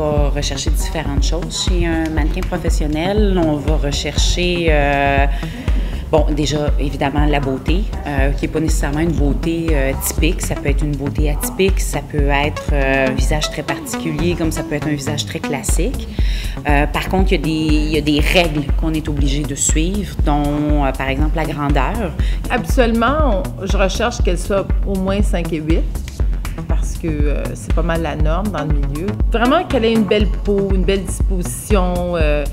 va rechercher différentes choses chez un mannequin professionnel. On va rechercher, euh, bon, déjà évidemment la beauté, euh, qui n'est pas nécessairement une beauté euh, typique. Ça peut être une beauté atypique, ça peut être un visage très particulier, comme ça peut être un visage très classique. par contre, il y a des, règles qu'on est obligé de suivre, dont par exemple la grandeur. Habituellement, je recherche qu'elle soit au moins 5 et 8 parce que euh, c'est pas mal la norme dans le milieu. Vraiment qu'elle ait une belle peau, une belle disposition, euh,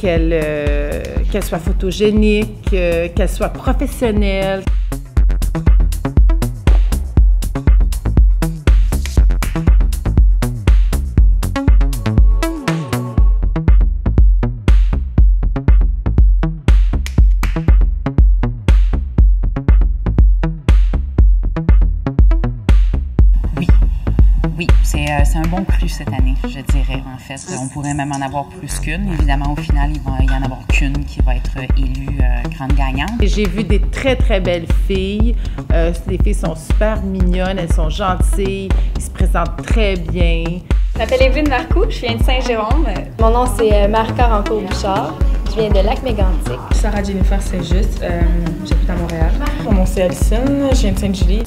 qu'elle euh, qu'elle soit photogénique, qu'elle soit professionnelle. C'est euh, c'est un bon plus cette année, je dirais en fait. On pourrait même en avoir plus qu'une. Évidemment, au final, il va y en avoir qu'une qui va être élue euh, grande gagnante. J'ai vu des très très belles filles. Euh, les filles sont super mignonnes, elles sont gentilles, ils se présentent très bien. Je m'appelle Evelyne Marcoux, je viens de Saint-Jérôme. Mon nom, c'est euh, Marc Rancourt-Bouchard. Je viens de Lac-Mégantic. Sarah Jennifer Saint-Just, euh, j'habite à Montréal. Mon nom c'est Alison, je viens de Sainte-Julie.